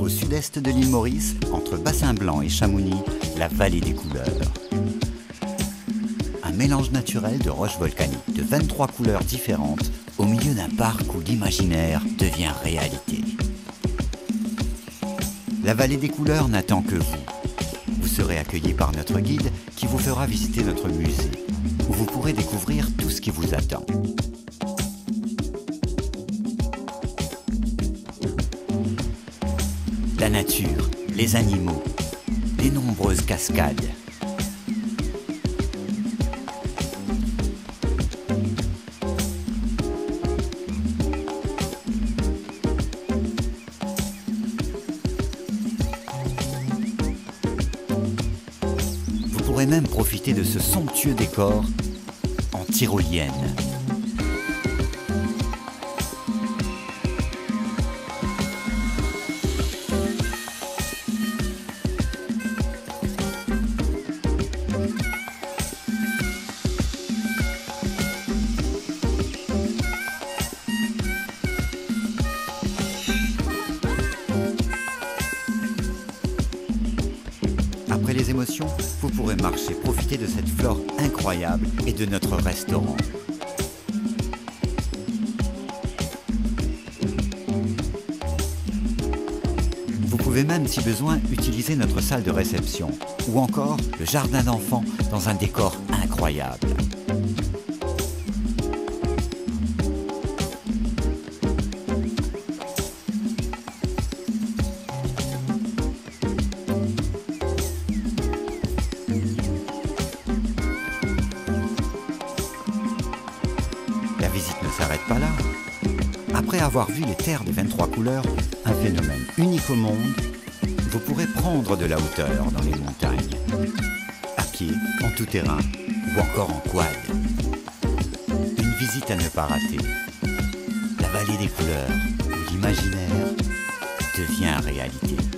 Au sud-est de l'île Maurice, entre Bassin-Blanc et Chamonix, la vallée des couleurs. Un mélange naturel de roches volcaniques de 23 couleurs différentes au milieu d'un parc où l'imaginaire devient réalité. La vallée des couleurs n'attend que vous. Vous serez accueilli par notre guide qui vous fera visiter notre musée, où vous pourrez découvrir tout ce qui vous attend. Nature, les animaux, les nombreuses cascades. Vous pourrez même profiter de ce somptueux décor en tyrolienne. Après les émotions, vous pourrez marcher, profiter de cette flore incroyable et de notre restaurant. Pouvez même, si besoin, utiliser notre salle de réception ou encore le jardin d'enfants dans un décor incroyable. La visite ne s'arrête pas là. Après avoir vu les terres des 23 couleurs, un phénomène unique au monde, vous pourrez prendre de la hauteur dans les montagnes. À pied, en tout terrain ou encore en quad. Une visite à ne pas rater. La vallée des couleurs, l'imaginaire devient réalité.